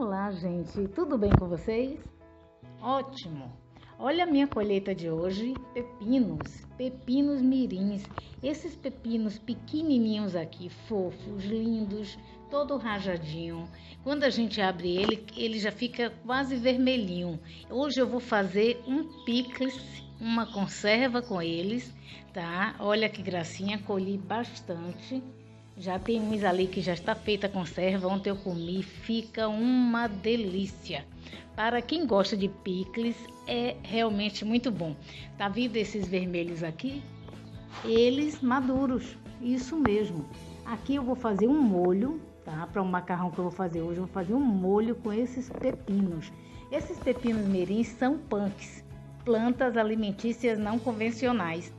Olá, gente, tudo bem com vocês? Ótimo! Olha a minha colheita de hoje: pepinos, pepinos mirins. Esses pepinos pequenininhos aqui, fofos, lindos, todo rajadinho. Quando a gente abre ele, ele já fica quase vermelhinho. Hoje eu vou fazer um picles, uma conserva com eles, tá? Olha que gracinha, colhi bastante. Já tem uns ali que já está feita a conserva. Ontem eu comi, fica uma delícia. Para quem gosta de picles, é realmente muito bom. Tá vendo esses vermelhos aqui? Eles maduros, isso mesmo. Aqui eu vou fazer um molho, tá? Para o um macarrão que eu vou fazer hoje, eu vou fazer um molho com esses pepinos. Esses pepinos mirins são punks, plantas alimentícias não convencionais.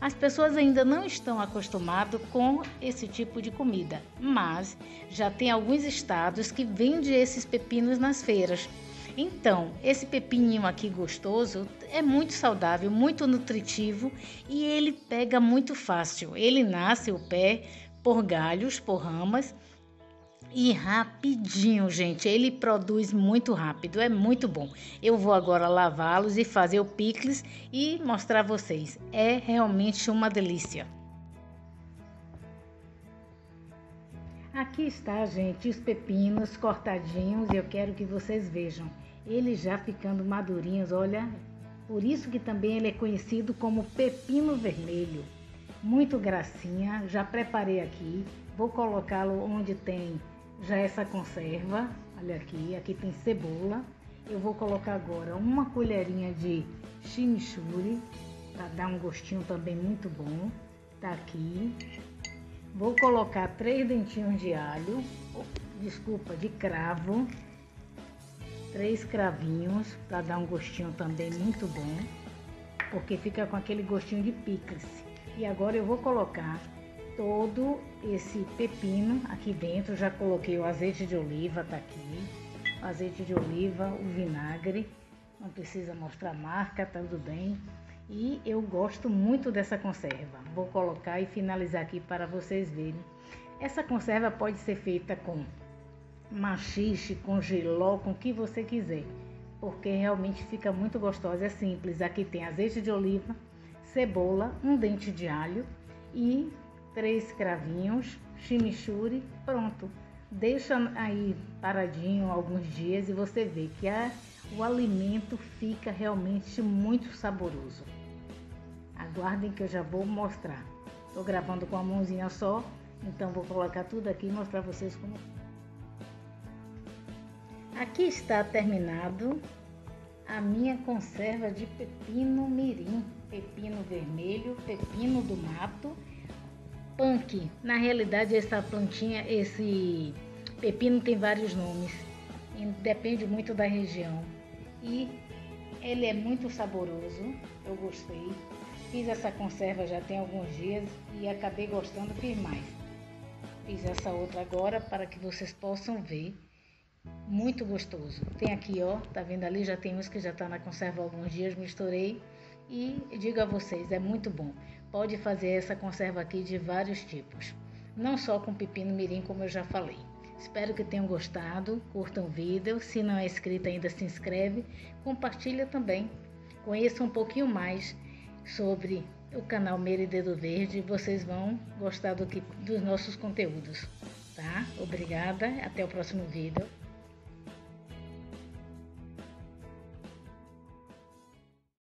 As pessoas ainda não estão acostumadas com esse tipo de comida, mas já tem alguns estados que vendem esses pepinos nas feiras. Então, esse pepininho aqui gostoso é muito saudável, muito nutritivo e ele pega muito fácil. Ele nasce o pé por galhos, por ramas e rapidinho, gente. Ele produz muito rápido, é muito bom. Eu vou agora lavá-los e fazer o picles e mostrar a vocês. É realmente uma delícia. Aqui está, gente, os pepinos cortadinhos eu quero que vocês vejam. Eles já ficando madurinhos, olha. Por isso que também ele é conhecido como pepino vermelho. Muito gracinha, já preparei aqui. Vou colocá-lo onde tem já essa conserva. Olha aqui, aqui tem cebola. Eu vou colocar agora uma colherinha de chimichurri para dar um gostinho também muito bom. Tá aqui. Vou colocar três dentinhos de alho, desculpa, de cravo. Três cravinhos para dar um gostinho também muito bom, porque fica com aquele gostinho de picles. E agora eu vou colocar todo esse pepino aqui dentro. Já coloquei o azeite de oliva, tá aqui. O azeite de oliva, o vinagre. Não precisa mostrar a marca, tá tudo bem. E eu gosto muito dessa conserva. Vou colocar e finalizar aqui para vocês verem. Essa conserva pode ser feita com machixe, com giló, com o que você quiser. Porque realmente fica muito gostosa. É simples. Aqui tem azeite de oliva, cebola, um dente de alho e três cravinhos, chimichurri, pronto. Deixa aí paradinho alguns dias e você vê que a, o alimento fica realmente muito saboroso. Aguardem que eu já vou mostrar. Estou gravando com a mãozinha só, então vou colocar tudo aqui e mostrar vocês como. Aqui está terminado a minha conserva de pepino mirim, pepino vermelho, pepino do mato Punk, na realidade essa plantinha, esse pepino tem vários nomes, depende muito da região. E ele é muito saboroso, eu gostei. Fiz essa conserva já tem alguns dias e acabei gostando, fiz mais. Fiz essa outra agora para que vocês possam ver. Muito gostoso. Tem aqui, ó, tá vendo ali? Já tem uns que já tá na conserva há alguns dias, misturei. E digo a vocês, é muito bom pode fazer essa conserva aqui de vários tipos, não só com pepino mirim, como eu já falei. Espero que tenham gostado, curtam o vídeo, se não é inscrito ainda se inscreve, compartilha também. Conheça um pouquinho mais sobre o canal Meire Dedo Verde, vocês vão gostar do que, dos nossos conteúdos, tá? Obrigada, até o próximo vídeo.